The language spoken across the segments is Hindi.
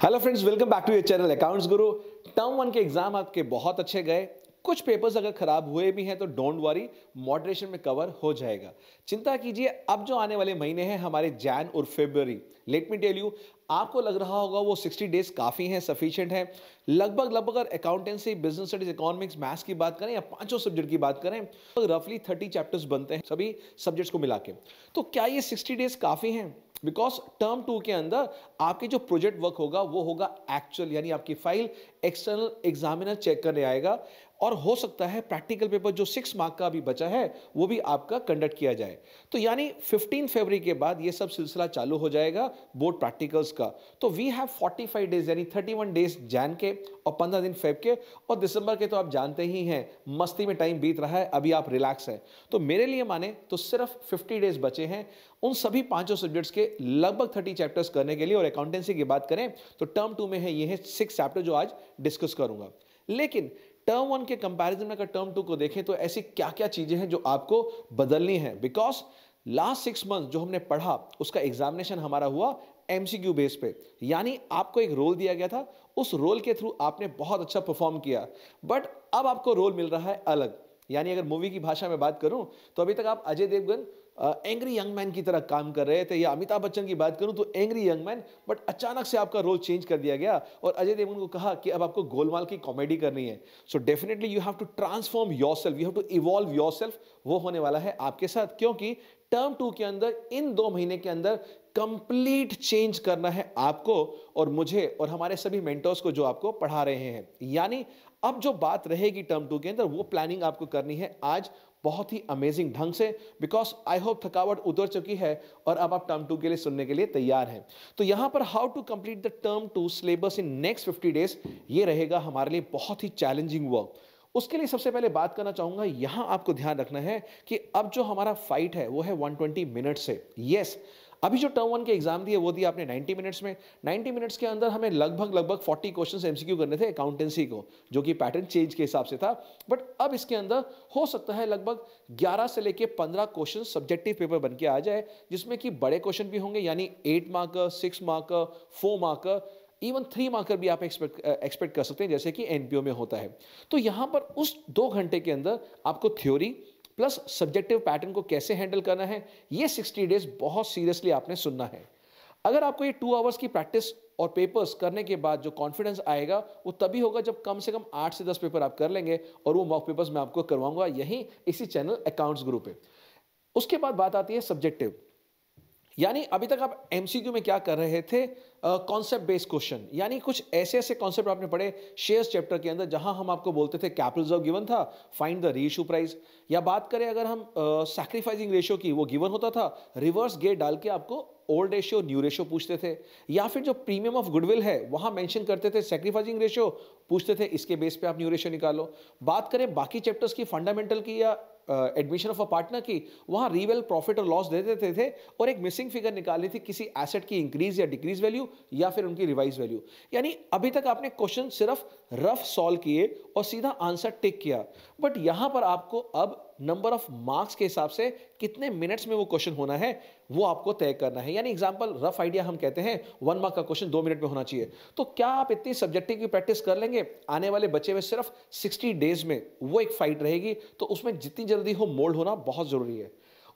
Hello friends welcome back to your channel accounts guru term one के एग्ज़ाम आपके बहुत अच्छे गए। कुछ पेपर्स अगर खराब हुए भी हैं तो डोंट वरी मॉडरेशन में कवर हो जाएगा। चिंता कीजिए, अब जो आने वाले महीने हैं, हमारे जैन और February let me tell you आपको लग रहा होगा वो 60 डेज़ काफ़ी हैं सफिशिएंट है। लगभग लगभग अगर accountancy business studies economics maths की बात करें या पाँचों सब्जेक्ट की बात करें तो रफली 30 चैप्टर्स बनते हैं सभी सब्जेक्ट्स को मिला के। तो क्या ये 60 डेज़ काफ़ी हैं? बिकॉज़ टर्म टू के अंदर आपके जो प्रोजेक्ट वर्क होगा, वो होगा एक्चुअल यानी आपकी फ़ाइल एक्सटर्नल एग्जामिनर चेक करने आएगा। और हो सकता है प्रैक्टिकल पेपर जो सिक्स मार्क का अभी बचा है, वो भी आपका कंडक्ट किया जाए। तो यानी 15 फरवरी के बाद ये सब सिलसिला चालू हो जाएगा बोर्ड प्रैक्टिकल्स का। तो वी हैव 45 डेज़ यानी 31 डेज़ जैन के और 15 दिन फेब के, और दिसंबर के तो आप जानते ही हैं, मस्ती में टाइम बीत रहा है, अभी आप रिलैक्स हैं। तो मेरे लिए माने तो सिर्फ़ फिफ्टी डेज़ बचे हैं, उन सभी पाँचों सब्जेक्ट्स के लगभग थर्टी चैप्टर्स करने के लिए और अकाउंटेंसी की बात करें तो टर्म टू में है, ये है सिक्स चैप्टर जो आज डिस्कस करूँगा। लेकिन टर्म वन के कंपैरिजन में अगर टर्म टू को देखें तो ऐसी क्या क्या चीज़ें हैं जो आपको बदलनी है? बिकॉज़ लास्ट सिक्स मंथ जो हमने पढ़ा, उसका एग्जामिनेशन हमारा हुआ एमसीक्यू बेस पे। यानी आपको एक रोल दिया गया था, उस रोल के थ्रू आपने बहुत अच्छा परफॉर्म किया। बट अब आपको रोल मिल रहा है अलग। यानी अगर मूवी की भाषा में बात करूँ तो अभी तक आप Ajay Devgan angry young man की तरह काम कर रहे थे या अमिताभ बच्चन की बात करूँ तो एंग्री यंग मैन बट अचानक से आपका रोल चेंज कर दिया गया और अजय देवगन को कहा कि अब आपको गोलमाल की कॉमेडी करनी है। So definitely you have to transform yourself you have to evolve yourself वो होने वाला है आपके साथ, क्योंकि टर्म टू के अंदर, इन दो महीने के अंदर कंप्लीट चेंज करना है आपको और मुझे और हमारे सभी मेंटर्स को जो आपको पढ़ा रहे हैं। यानी अब जो बात रहेगी टर्म टू के अंदर, वो प्लानिंग आपको करनी है आज बहुत ही अमेजिंग ढंग से बिकॉज़ आई होप थकावट उतर चुकी है और अब आप टर्म टू के लिए सुनने के लिए तैयार हैं। तो यहाँ पर how to complete the term two syllabus in next fifty days ये रहेगा हमारे लिए बहुत ही चैलेंजिंग वर्क उसके लिए सबसे पहले बात करना चाहूँगा, यहाँ आपको ध्यान रखना है कि अब जो हमारा फाइट है, वो है 120 मिनट से। यस अभी जो टर्म वन के एग्ज़ाम दिए, वो दिए आपने 90 मिनट्स में। 90 मिनट्स के अंदर हमें लगभग लगभग 40 क्वेश्चन एमसीक्यू करने थे अकाउंटेंसी को, जो कि पैटर्न चेंज के हिसाब से था। बट अब इसके अंदर हो सकता है लगभग 11 से लेके 15 क्वेश्चन सब्जेक्टिव पेपर बन के आ जाए, जिसमें कि बड़े क्वेश्चन भी होंगे, यानी eight marker six marker four marker even three marker भी आप एक्सपेक्ट एक्सपेक्ट कर सकते हैं, जैसे कि एनपीओ में होता है। तो यहाँ पर उस दो घंटे के अंदर आपको थ्योरी प्लस सब्जेक्टिव पैटर्न को कैसे हैंडल करना है, ये 60 डेज़ बहुत सीरियसली आपने सुनना है। अगर आपको ये टू आवर्स की प्रैक्टिस और पेपर्स करने के बाद जो कॉन्फिडेंस आएगा, वो तभी होगा जब कम से कम आठ से दस पेपर आप कर लेंगे और वो मॉक पेपर्स मैं आपको करवाऊँगा यहीं इसी चैनल अकाउंट्स ग्रुप पे। उसके बाद बात आती है सब्जेक्टिव यानी अभी तक आप एमसीक्यू में क्या कर रहे थे? कॉन्सेप्ट बेस्ड क्वेश्चन यानी कुछ ऐसे ऐसे कॉन्सेप्ट आपने पढ़े शेयर्स चैप्टर के अंदर जहाँ हम आपको बोलते थे कैपिटल रिज़र्व गिवन था फाइंड द रीइशू प्राइस या बात करें अगर हम सैक्रिफाइसिंग uh, रेशियो की वो गिवन होता था रिवर्स गेट डाल के आपको ओल्ड रेशियो न्यू रेशियो पूछते थे. या फिर जो प्रीमियम ऑफ़ गुडविल है वहाँ मेंशन करते थे सेक्रीफाइसिंग रेशियो पूछते थे इसके बेस पे आप न्यू रेशियो निकालो. बात करें बाकी चैप्टर्स की फंडामेंटल की या एडमिशन ऑफ़ अ पार्टनर की, वहाँ रीवेल प्रॉफिट और लॉस दे देते थे और एक मिसिंग फिगर निकाली थी किसी एसेट की इंक्रीज या डिक्रीज वैल्यू या फिर उनकी रिवाइज वैल्यू यानी अभी तक आपने क्वेश्चन सिर्फ़ रफ सॉल्व किए और सीधा आंसर टिक किया। बट यहाँ पर आपको अब नंबर ऑफ़ मार्क्स के हिसाब से कितने मिनट्स में वो क्वेश्चन होना है, वो आपको तय करना है। यानी एग्जांपल, रफ आइडिया हम कहते हैं, वन मार्क का क्वेश्चन दो मिनट में होना चाहिए। तो क्या आप इतनी सब्जेक्टिव की प्रैक्टिस कर लेंगे? आने वाले बच्चे में सिर्फ़ सिक्सटी डेज़ में वो एक फाइट रहेगी तो उसमें जितनी जल्दी हो मोल्ड होना बहुत ज़रूरी है।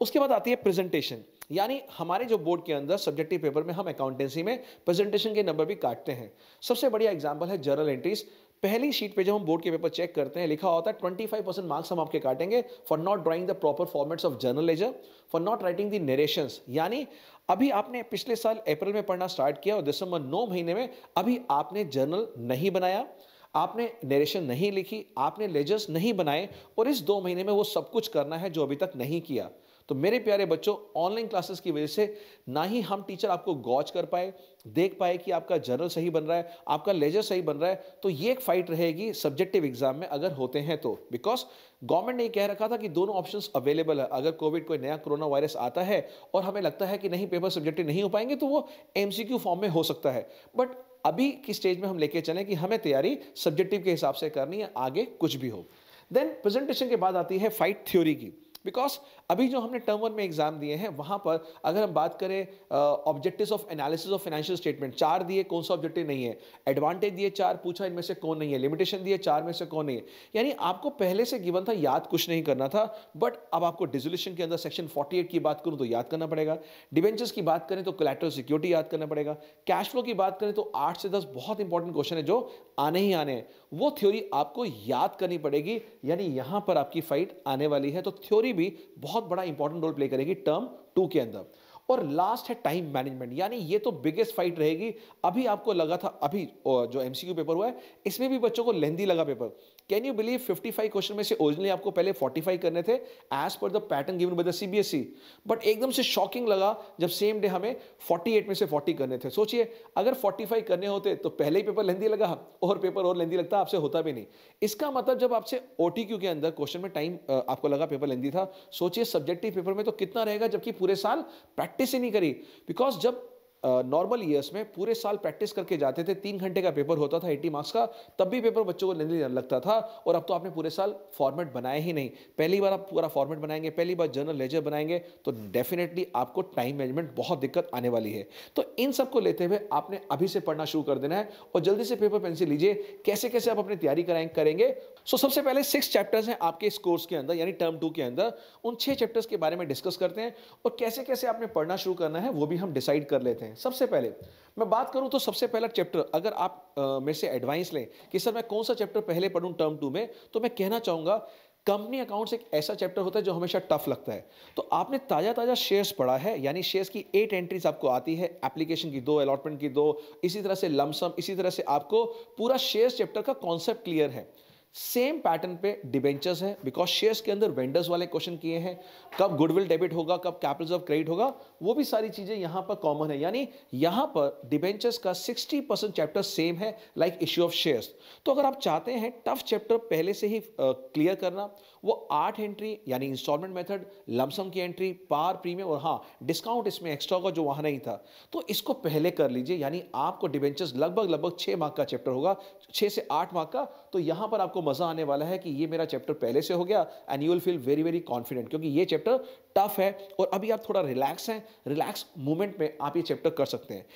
उसके बाद आती है प्रेजेंटेशन। यानी हमारे जो बोर्ड के अंदर सब्जेक्टिव पेपर में हम अकाउंटेंसी में प्रेजेंटेशन के नंबर भी काटते हैं। सबसे बढ़िया एग्ज़ाम्पल है जर्नल एंट्रीज पहली शीट पे जब हम बोर्ड के पेपर चेक करते हैं, लिखा होता है ट्वेंटी फाइव परसेंट मार्क्स हम आपके काटेंगे for not drawing the proper formats of journal ledger for not writing the narrations यानी अभी आपने पिछले साल अप्रैल में पढ़ना स्टार्ट किया और दिसंबर नौ महीने में अभी आपने जर्नल नहीं बनाया, आपने नरेशन नहीं लिखी, आपने लेजर्स नहीं बनाए और इस दो महीने में वो सब कुछ करना है जो अभी तक नहीं किया। तो मेरे प्यारे बच्चों ऑनलाइन क्लासेस की वजह से ना ही हम टीचर आपको गॉच कर पाए, देख पाए कि आपका जर्नल सही बन रहा है, आपका लेजर सही बन रहा है तो ये एक फाइट रहेगी सब्जेक्टिव एग्ज़ाम में अगर होते हैं तो। बिकॉज़ गवर्नमेंट ने कह रखा था कि दोनों ऑप्शंस अवेलेबल है। अगर कोविड कोई नया कोरोना वायरस आता है और हमें लगता है कि नहीं पेपर सब्जेक्टिव नहीं हो पाएँगे तो वो एमसीक्यू फॉर्म में हो सकता है। बट अभी की स्टेज में हम लेके चलें कि हमें तैयारी सब्जेक्टिव के हिसाब से करनी है, आगे कुछ भी हो। देन प्रेजेंटेशन के बाद आती है फाइट थ्योरी की। बिकॉज़ अभी जो हमने टर्म वन में एग्ज़ाम दिए हैं, वहाँ पर अगर हम बात करें objectives of analysis of financial statement चार दिए कौन सा ऑब्जेक्टिव नहीं है? एडवांटेज दिए चार, पूछा इनमें से कौन नहीं है? लिमिटेशन दिए चार में से कौन नहीं है? यानी आपको पहले से गिवन था, याद कुछ नहीं करना था बट अब आपको डिजोल्यूशन के अंदर सेक्शन 48 की बात करूँ तो याद करना पड़ेगा। डिवेंचर्स की बात करें तो कोलेट्रल सिक्योरिटी याद करना पड़ेगा। कैश फ्लो की बात करें तो आठ से दस बहुत इंपॉर्टेंट क्वेश्चन है, जो आने ही आने हैं। वो थ्योरी आपको याद करनी पड़ेगी, यानी यहाँ पर आपकी फाइट आने वाली है तो थ्योरी भी बहुत बड़ा इंपॉर्टेंट रोल प्ले करेगी टर्म टू के अंदर। और लास्ट है टाइम मैनेजमेंट यानी ये तो बिगेस्ट फाइट रहेगी। अभी आपको लगा था, अभी जो एमसीक्यू पेपर हुआ है, इसमें भी बच्चों को लेंदी लगा paper can you believe 55 question में से ओरिजिनली आपको पहले 45 करने थे as per the pattern given by the CBSE but एकदम से शॉकिंग लगा जब सेम डे हमें 48 में से 40 करने थे। सोचिए, अगर 45 करने होते तो पहले ही पेपर लेंदी लगा, और पेपर और लेंदी लगता, आपसे होता भी नहीं। इसका मतलब जब आपसे ओटीक्यू के अंदर क्वेश्चन में टाइम आपको लगा पेपर लेंदी था, सोचिए सब्जेक्टिव पेपर में तो कितना रहेगा जबकि पूरे साल प्रैक्टिस ही नहीं करी। बिकॉज़ जब नॉर्मल ईयर्स में पूरे साल प्रैक्टिस करके जाते थे, तीन घंटे का पेपर होता था एट्टी मार्क्स का, तब भी पेपर बच्चों को लेने लगता था और अब तो आपने पूरे साल फॉर्मेट बनाया ही नहीं। पहली बार आप पूरा फॉर्मेट बनाएँगे, पहली बार जर्नल लेजर बनाएँगे तो डेफिनेटली आपको टाइम मैनेजमेंट बहुत दिक्कत आने वाली है। तो इन सबको लेते हुए आपने अभी से पढ़ना शुरू कर देना है और जल्दी से पेपर पेंसिल लीजिए, कैसे कैसे आप अपनी तैयारी करेंगे। सो सबसे पहले सिक्स चैप्टर्स हैं आपके इस कोर्स के अंदर, यानी टर्म टू के अंदर। उन छह चैप्टर्स के बारे में डिस्कस करते हैं और कैसे कैसे आपने पढ़ना शुरू करना है, वो भी हम डिसाइड कर लेते हैं। सबसे पहले, मैं बात करूँ तो सबसे पहला चैप्टर अगर आप मेरे से एडवाइस लें कि सर मैं कौन सा चैप्टर पहले पढ़ूं टर्म टू में तो मैं कहना चाहूँगा कंपनी अकाउंट्स एक ऐसा चैप्टर होता है जो हमेशा टफ लगता है। तो आपने ताज़ा ताज़ा शेयर्स पढ़ा है, यानी शेयर्स की एट एंट्रीज आपको आती है एप्लीकेशन की दो अलॉटमेंट की दो, इसी तरह से लमसम इसी तरह से आपको पूरा शेयर्स चैप्टर का कॉन्सेप्ट क्लियर है। सेम पैटर्न पे डिबेंचर्स है बिकॉज़ शेयर्स के अंदर वेंडर्स वाले क्वेश्चन किए हैं, कब गुडविल डेबिट होगा, कब कैपिटल ऑफ़ क्रेडिट होगा वो भी सारी चीज़ें यहाँ पर कॉमन है। यानी यहाँ पर डिबेंचर्स का 60 परसेंट चैप्टर सेम है लाइक इश्यू ऑफ़ शेयर्स तो अगर आप चाहते हैं टफ चैप्टर पहले से ही क्लियर uh, करना वो आठ एंट्री यानी इंस्टॉलमेंट मेथड लमसम की एंट्री पार प्रीमियम और हाँ डिस्काउंट इसमें एक्स्ट्रा का जो वहाँ नहीं था। तो इसको पहले कर लीजिए। यानी आपको डिबेंचर्स लगभग लगभग छह मार्क का चैप्टर होगा छह से आठ मार्क का। तो यहाँ पर आपको मज़ा आने वाला है कि ये मेरा चैप्टर पहले से हो गया and you will feel very very confident क्योंकि ये चैप्टर टफ है और अभी आप थोड़ा रिलैक्स हैं रिलैक्स मूवमेंट में आप ये चैप्टर कर सकते हैं।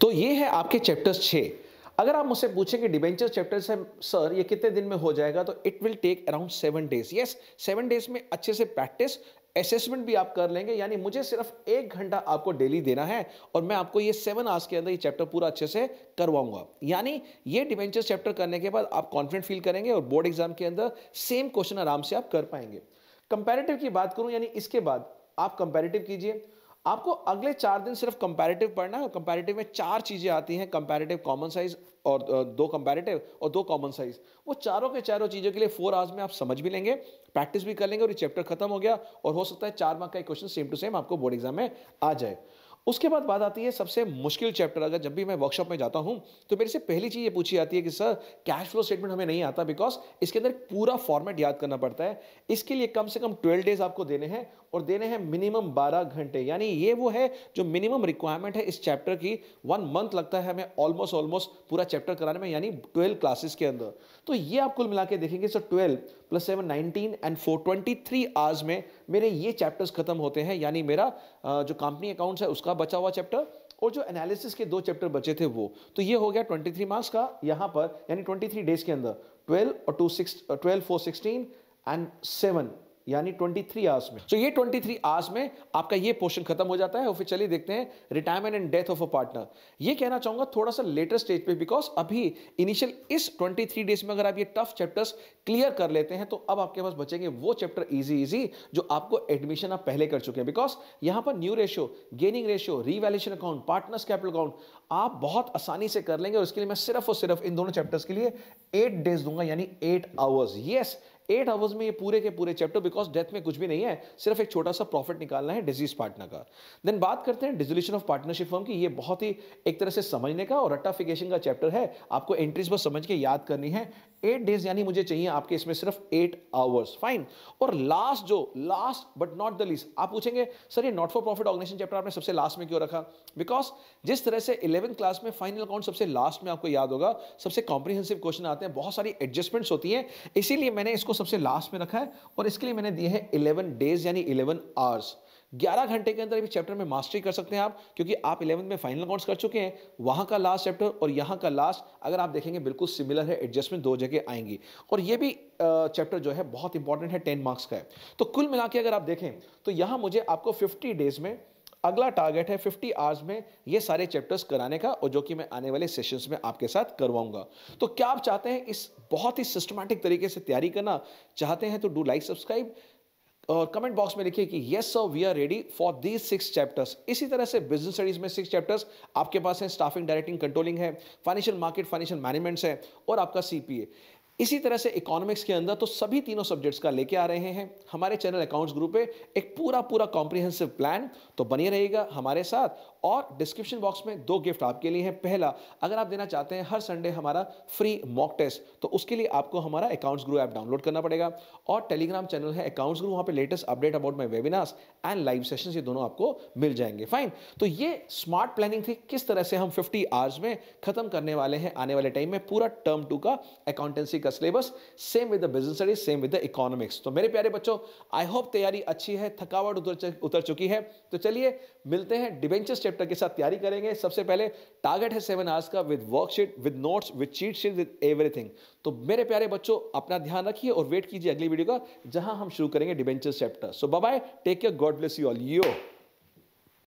तो ये है आपके चैप्टर्स छः अगर आप मुझसे पूछें कि डिबेंचर चैप्टर से सर ये कितने दिन में हो जाएगा तो it will take around seven days yes seven days में अच्छे से प्रैक्टिस असेसमेंट भी आप कर लेंगे, यानी मुझे सिर्फ़ एक घंटा आपको डेली देना है और मैं आपको ये सेवन आवर्स के अंदर ये चैप्टर पूरा अच्छे से करवाऊँगा। यानी ये डिवेंचर चैप्टर करने के बाद आप कॉन्फिडेंट फील करेंगे और बोर्ड एग्ज़ाम के अंदर सेम क्वेश्चन आराम से आप कर पाएँगे। कंपेरेटिव की बात करूँ, यानी इसके बाद आप कंपेरेटिव कीजिए। आपको अगले चार दिन सिर्फ़ कंपैरेटिव पढ़ना है कंपैरेटिव में चार चीज़ें आती हैं कंपैरेटिव कॉमन साइज़ और दो कंपैरेटिव और दो कॉमन साइज़ वो चारों के चारों चीज़ों के लिए फोर आवर्स में आप समझ भी लेंगे प्रैक्टिस भी कर लेंगे और ये चैप्टर खत्म हो गया और हो सकता है चार मार्क का क्वेश्चन सेम टू सेम आपको बोर्ड एग्ज़ाम में आ जाए। उसके बाद बात आती है सबसे मुश्किल चैप्टर। अगर जब भी मैं वर्कशॉप में जाता हूँ तो मेरे से पहली चीज़ ये पूछी जाती है कि, सर कैश फ्लो स्टेटमेंट हमें नहीं आता बिकॉज़ इसके अंदर पूरा फॉर्मेट याद करना पड़ता है। इसके लिए कम से कम ट्वेल्व डेज़ आपको देने हैं और देने हैं मिनिमम 12 घंटे। यानी ये वो है जो मिनिमम रिक्वायरमेंट है इस चैप्टर की। वन मंथ लगता है हमें ऑलमोस्ट ऑलमोस्ट पूरा चैप्टर कराने में, यानी ट्वेल्व क्लासेस के अंदर। तो ये आप कुल मिला देखेंगे sir twelve plus seven nineteen and four twenty three hours में मेरे ये चैप्टर्स खत्म होते हैं। यानी मेरा जो कंपनी अकाउंट्स है, उसका बचा हुआ चैप्टर और जो एनालिसिस के दो चैप्टर बचे थे वो। तो ये हो गया 23 मार्क्स का यहाँ पर, यानी 23 डेज़ के अंदर। 12 और two six twelve four sixteen and seven यानी 23 थ्री आवर्स में। तो so, ये 23 थ्री आवर्स में आपका ये पोर्शन खत्म हो जाता है और फिर चलिए देखते हैं retirement and death of a partner ये कहना चाहूँगा थोड़ा सा लेटर स्टेज पे बिकॉज़ अभी इनिशियल इस 23 डेज़ में अगर आप ये टफ चैप्टर्स क्लियर कर लेते हैं तो अब आपके पास बचेंगे वो चैप्टर इजी इजी जो आपको एडमिशन आप पहले कर चुके हैं। बिकॉज़ यहाँ पर new ratio gaining ratio revaluation account partners capital account आप बहुत आसानी से कर लेंगे और इसके लिए मैं सिर्फ़ और सिर्फ़ इन दोनों चैप्टर्स के लिए एट डेज़ दूँगा, यानी eight hours yes eight hours में ये पूरे के पूरे चैप्टर बिकॉज़ डेथ में कुछ भी नहीं है, सिर्फ़ एक छोटा सा प्रॉफिट निकालना है डिज़ीज़ पार्टनर का। देन बात करते हैं डिजोल्यूशन ऑफ़ पार्टनरशिप फॉर्म की। ये बहुत ही एक तरह से समझने का और रट्टाफिकेशन का चैप्टर है। आपको एंट्रीज बस समझ के याद करनी है। एट डेज़ यानी मुझे चाहिए आपके इसमें सिर्फ़ एट आवर्स फाइन और लास्ट जो last but not the least आप पूछेंगे सर ये not for profit organization chapter आपने सबसे लास्ट में क्यों रखा बिकॉज़ जिस तरह से इलेवन क्लास में फाइनल अकाउंट सबसे लास्ट में आपको याद होगा सबसे कॉम्प्रिहेंसिव क्वेश्चन आते हैं बहुत सारी एडजस्टमेंट्स होती हैं इसीलिए मैंने इसको सबसे लास्ट में रखा है और इसके लिए मैंने दिए हैं इलेवन डेज़ यानी इलेवन आवर्स 11 घंटे के अंदर भी चैप्टर में मास्टरी कर सकते हैं आप, क्योंकि आप इलेवंथ में फाइनल अकाउंट्स कर चुके हैं, वहाँ का लास्ट चैप्टर और यहाँ का लास्ट अगर आप देखेंगे बिल्कुल सिमिलर है एडजस्टमेंट दो जगह आएँगी। और ये भी चैप्टर जो है बहुत इंपॉर्टेंट है टेन मार्क्स का है। तो कुल मिला अगर आप देखें तो यहाँ मुझे आपको फिफ्टी डेज़ में अगला टारगेट है 50 आवर्स में ये सारे चैप्टर्स कराने का, और जो कि मैं आने वाले सेशंस में आपके साथ करवाऊँगा। तो क्या आप चाहते हैं इस बहुत ही सिस्टमैटिक तरीके से तैयारी करना? चाहते हैं तो डू लाइक सब्सक्राइब और कमेंट बॉक्स में लिखिए कि yes sir we are ready for these six chapters इसी तरह से बिज़नेस स्टडीज़ में सिक्स चैप्टर्स आपके पास हैं स्टाफिंग डायरेक्टिंग कंट्रोलिंग है फाइनेंशियल मार्केट फाइनेंशियल मैनेजमेंट्स है, और आपका सीपीए इसी तरह से इकोनॉमिक्स के अंदर तो सभी तीनों सब्जेक्ट्स का लेके आ रहे हैं। हमारे चैनल अकाउंट्स ग्रुप पे एक पूरा पूरा कॉम्प्रिहेंसिव प्लान तो बनिए रहेगा हमारे साथ। और डिस्क्रिप्शन बॉक्स में दो गिफ्ट आपके लिए हैं। पहला, अगर आप देना चाहते हैं हर संडे हमारा फ्री मॉक टेस्ट तो उसके लिए आपको हमारा अकाउंट्स ग्रुप ऐप डाउनलोड करना पड़ेगा। और टेलीग्राम चैनल है अकाउंट्स ग्रुप वहाँ पे latest update about my webinars and live session ये दोनों आपको मिल जाएँगे। फाइन तो ये स्मार्ट प्लानिंग थी, किस तरह से हम फिफ्टी आवर्स में खत्म करने वाले हैं आने वाले टाइम में, पूरा टर्म टू का अकाउंटेंसी का syllabus same with the business studies same with the economics तो मेरे प्यारे बच्चों आई होप तैयारी अच्छी है, थकावट उतर चुकी है। तो चलिए, मिलते हैं डिवेंचर्स चैप्टर के साथ तैयारी करेंगे। सबसे पहले टारगेट है सेवन आवर्स का with worksheet with notes with cheat sheet with everything तो मेरे प्यारे बच्चों, अपना ध्यान रखिए और वेट कीजिए अगली वीडियो का, जहाँ हम शुरू करेंगे debenture chapter so bye take care god bless you all yo